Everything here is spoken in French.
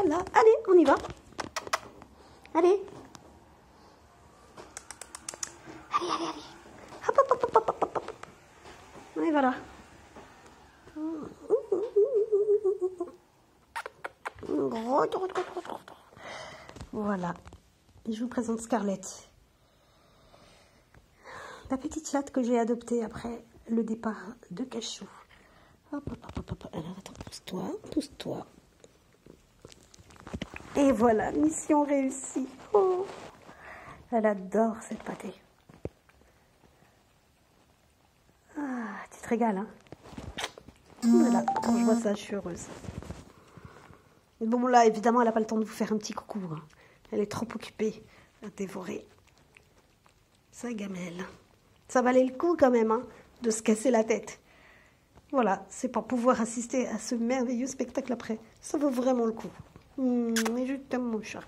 Allez, on y va. Allez. Allez, allez, allez. Hop, hop, hop, hop, hop, hop, hop. Et voilà. Voilà. Je vous présente Scarlett. La petite chatte que j'ai adoptée après le départ de Cachou. Hop, hop, hop, hop. Alors, attends, pousse-toi, pousse-toi. Et voilà, mission réussie. Oh. Elle adore cette pâtée. Ah, tu te régales, hein Voilà, quand je vois ça, je suis heureuse. Bon, là, évidemment, elle n'a pas le temps de vous faire un petit coucou. hein. Elle est trop occupée à dévorer sa gamelle. Ça valait le coup quand même hein, de se casser la tête. Voilà, c'est pour pouvoir assister à ce merveilleux spectacle après. Ça vaut vraiment le coup. Et je t'aime, mon chat.